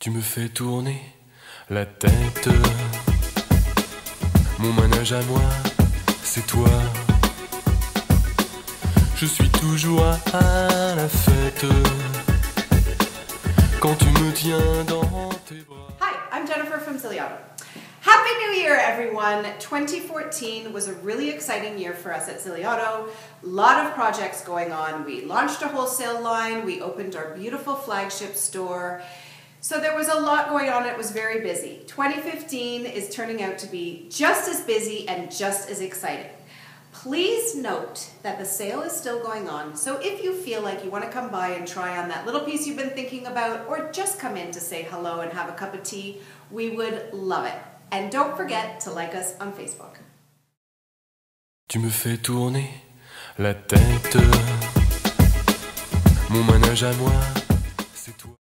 Tu me fais tourner la tête. Mon manège à moi, c'est toi. Je suis toujours à la fête. Quand tu me tiens dans tes bras. Hi, I'm Jennifer from Ciliato. Happy New Year, everyone! 2014 was a really exciting year for us at Ciliato. A lot of projects going on. We launched a wholesale line, we opened our beautiful flagship store. So there was a lot going on, it was very busy. 2015 is turning out to be just as busy and just as exciting. Please note that the sale is still going on, so if you feel like you want to come by and try on that little piece you've been thinking about, or just come in to say hello and have a cup of tea, we would love it. And don't forget to like us on Facebook. Tu me fais tourner la tête. Mon manège à moi,